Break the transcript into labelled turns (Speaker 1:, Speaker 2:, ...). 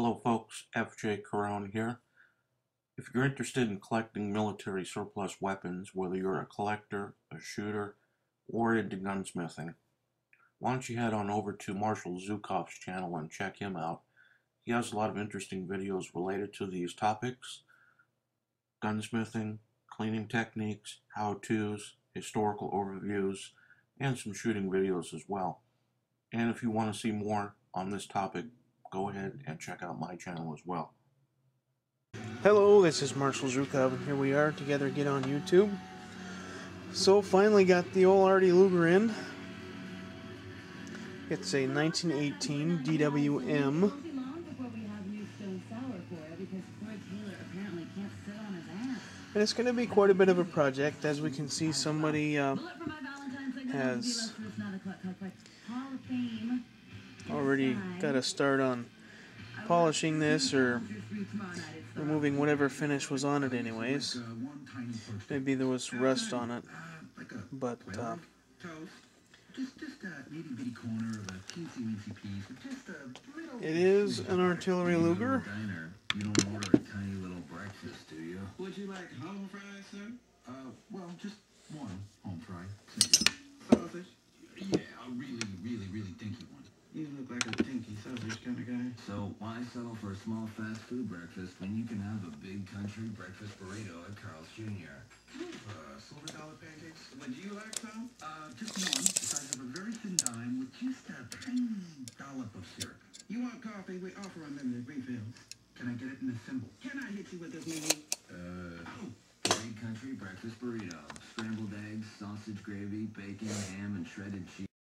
Speaker 1: Hello folks, FJ Carone here. If you're interested in collecting military surplus weapons, whether you're a collector, a shooter, or into gunsmithing, why don't you head on over to Marshal Zhukov's channel and check him out. He has a lot of interesting videos related to these topics, gunsmithing, cleaning techniques, how-tos, historical overviews, and some shooting videos as well. And if you want to see more on this topic, go ahead and check out my channel as well.
Speaker 2: Hello, this is Marshal Zhukov, and here we are together again on YouTube. So, finally got the old Arty Luger in. It's a 1918 DWM. And it's going to be quite a bit of a project. As we can see, somebody uh,
Speaker 3: has already got a
Speaker 2: start on
Speaker 3: polishing this or removing whatever finish was
Speaker 2: on it anyways. Maybe there was rust on it, but uh,
Speaker 4: it
Speaker 2: is an artillery Luger.
Speaker 5: You don't order a tiny little breakfast, do you?
Speaker 6: Would you like home fries, sir?
Speaker 4: Uh, well, just one home fry.
Speaker 5: Why settle for a small fast food breakfast when you can have a big country breakfast burrito at Carl's Jr.?
Speaker 4: Hmm.
Speaker 5: Uh,
Speaker 4: silver dollar pancakes.
Speaker 6: Would you like some?
Speaker 4: Uh, just one, the size of a very thin dime with just a tiny dollop of syrup.
Speaker 6: You want coffee? We offer unlimited refills.
Speaker 7: Can
Speaker 4: I get it
Speaker 7: in a symbol?
Speaker 6: Can I hit you with this menu?
Speaker 5: Uh, oh. Big country breakfast burrito. Scrambled eggs, sausage gravy, bacon, ham, and shredded cheese.